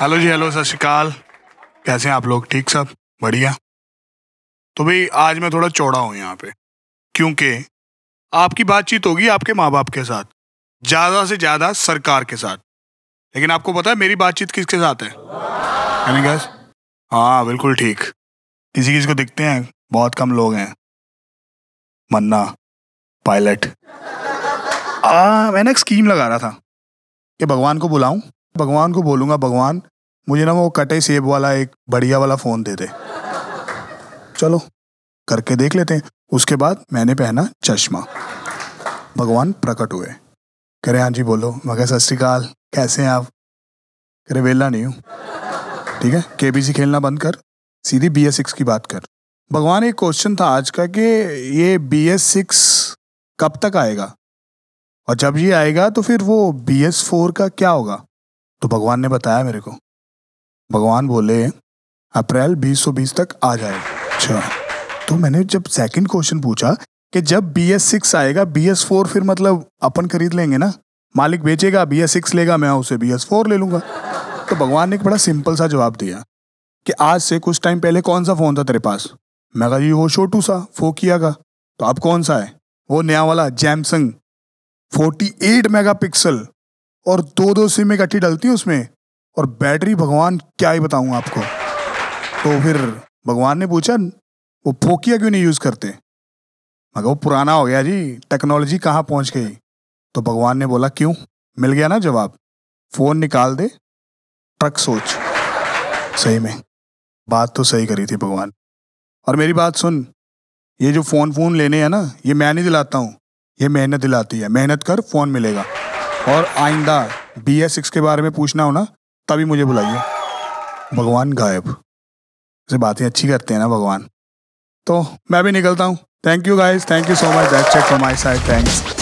Hello जी hello सत श्रीकाल। कैसे हैं आप लोग? ठीक सब? बढ़िया। तो भाई आज मैं थोड़ा चौड़ा हूँ यहाँ पे क्योंकि आपकी बातचीत होगी आपके माँ बाप के साथ ज़्यादा से ज़्यादा सरकार के साथ। लेकिन आपको पता है मेरी बातचीत किसके साथ है? यानी गैस हाँ बिल्कुल ठीक। किसी किसी को दिखते हैं बहुत कम लोग हैं। मन्ना पायलट। आ, मैंने एक स्कीम लगा रहा था कि भगवान को बुलाऊं भगवान को बोलूँगा, भगवान, मुझे ना वो कटे सेब वाला एक बढ़िया वाला फ़ोन दे दे। चलो, करके देख लेते हैं। उसके बाद मैंने पहना चश्मा। भगवान प्रकट हुए। कह रहे हाँ जी, बोलो। मैं कह, सत श्रीकाल, कैसे हैं आप? कह रहे वेला नहीं हूँ। ठीक है के खेलना बंद कर, सीधी बी एस सिक्स की बात कर। भगवान, एक क्वेश्चन था आज का कि ये बी एस सिक्स कब तक आएगा? और जब ये आएगा तो फिर वो बी एस फोर का क्या होगा? तो भगवान ने बताया मेरे को। भगवान बोले, अप्रैल 2020 तक आ जाएगा। अच्छा तो मैंने जब सेकंड क्वेश्चन पूछा कि जब बी एस सिक्स आएगा बी एस फोर फिर मतलब अपन खरीद लेंगे ना? मालिक बेचेगा बी एस सिक्स लेगा, मैं उसे बी एस फोर ले लूँगा। तो भगवान ने एक बड़ा सिंपल सा जवाब दिया कि आज से कुछ टाइम पहले कौन सा फ़ोन था तेरे पास? मैं कहा वो छोटू सा फोकिया का? तो अब कौन सा है? वो नया वाला जैमसंग 48 मेगापिक्सल और दो दो सिम इकट्ठी डलती है उसमें, और बैटरी भगवान क्या ही बताऊँ आपको। तो फिर भगवान ने पूछा, वो फोकिया क्यों नहीं यूज़ करते? मगर वो पुराना हो गया जी, टेक्नोलॉजी कहाँ पहुँच गई? तो भगवान ने बोला, क्यों? मिल गया ना जवाब। फ़ोन निकाल दे, ट्रक सोच। सही में। बात तो सही करी थी भगवान। और मेरी बात सुन, ये जो फ़ोन फ़ोन लेने हैं ना, ये मैं नहीं दिलाता हूँ, ये मेहनत दिलाती है। मेहनत कर, फ़ोन मिलेगा। और आइंदा बी एस सिक्स के बारे में पूछना हो ना, तभी मुझे बुलाइए। भगवान गायब। से बातें अच्छी करते हैं ना भगवान। तो मैं भी निकलता हूँ। Thank you guys thank you so much that check from my side thanks